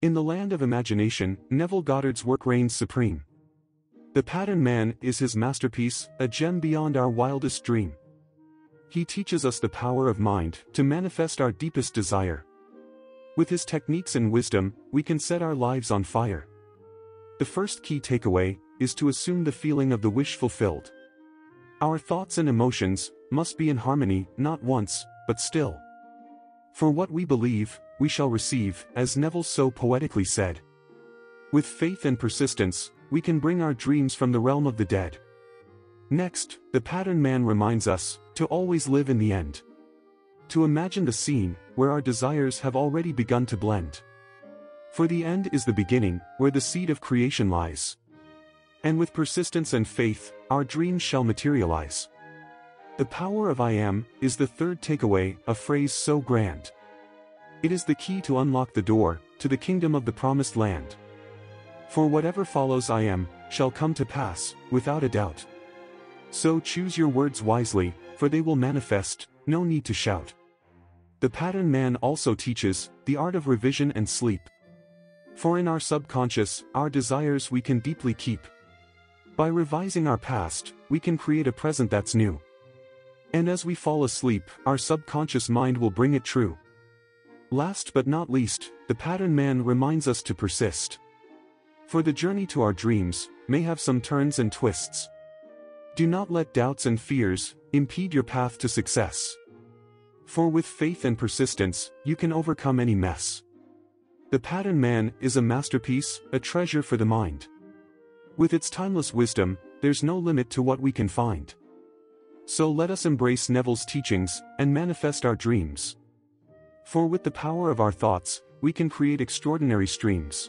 In the land of imagination, Neville Goddard's work reigns supreme. The Pattern Man is his masterpiece, a gem beyond our wildest dream. He teaches us the power of mind to manifest our deepest desire. With his techniques and wisdom, we can set our lives on fire. The first key takeaway is to assume the feeling of the wish fulfilled. Our thoughts and emotions must be in harmony, not once, but still. For what we believe, we shall receive, as Neville so poetically said. With faith and persistence, we can bring our dreams from the realm of the dead. Next, the pattern man reminds us to always live in the end. To imagine the scene where our desires have already begun to blend. For the end is the beginning, where the seed of creation lies. And with persistence and faith, our dreams shall materialize. The power of I am is the third takeaway, a phrase so grand. It is the key to unlock the door to the kingdom of the promised land. For whatever follows I am shall come to pass, without a doubt. So choose your words wisely, for they will manifest, no need to shout. The pattern man also teaches the art of revision and sleep. For in our subconscious, our desires we can deeply keep. By revising our past, we can create a present that's new. And as we fall asleep, our subconscious mind will bring it true. Last but not least, the pattern man reminds us to persist. For the journey to our dreams may have some turns and twists. Do not let doubts and fears impede your path to success. For with faith and persistence, you can overcome any mess. The Pattern Man is a masterpiece, a treasure for the mind. With its timeless wisdom, there's no limit to what we can find. So let us embrace Neville's teachings and manifest our dreams. For with the power of our thoughts, we can create extraordinary streams.